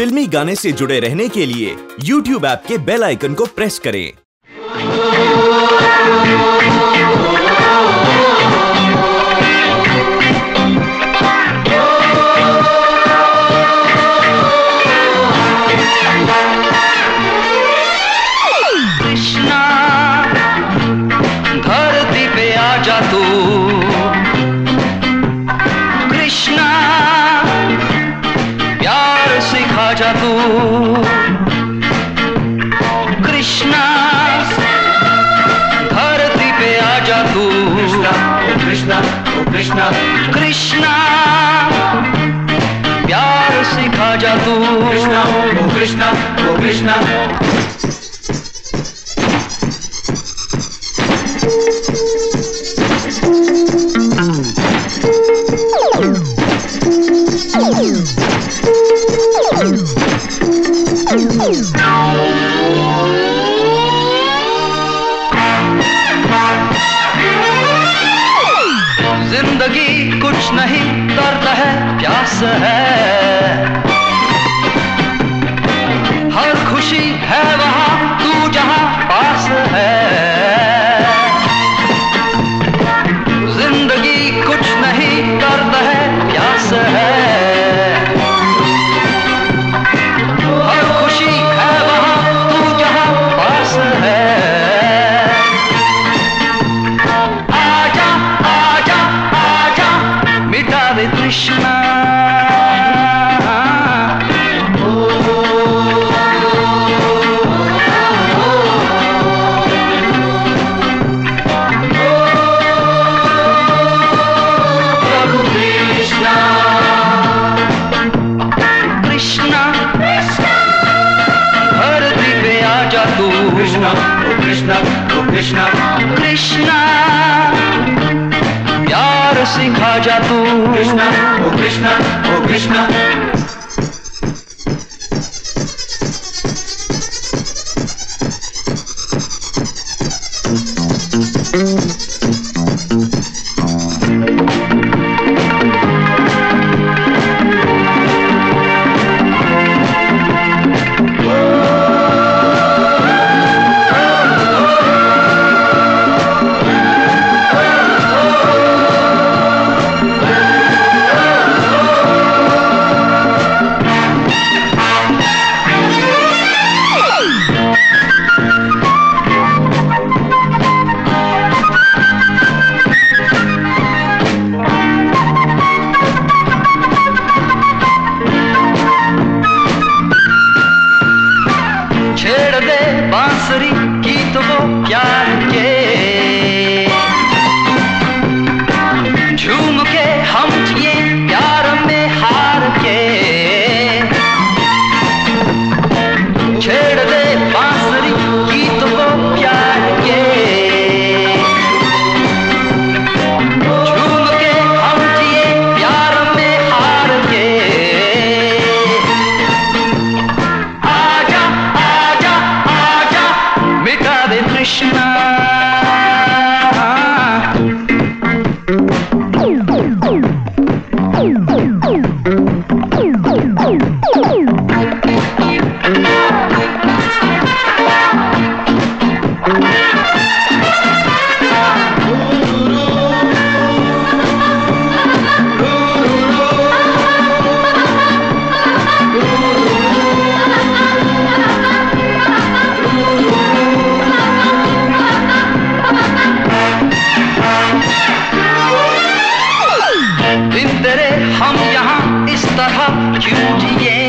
फिल्मी गाने से जुड़े रहने के लिए YouTube ऐप के बेल आइकन को प्रेस करें। कृष्णा, धरती पे आ जा तू। कृष्णा कृष्णा। प्यार सिखा जा तू कृष्णा कृष्णा कृष्णा। ज़िंदगी कुछ नहीं दर्द है प्यास है। तू Krishna, कृष्णा Krishna, Krishna. प्यार सिखा जा तू कृष्णा ओ कृष्णा ओ कृष्णा बांसुरी हम यहाँ इस तरह क्यों जिए?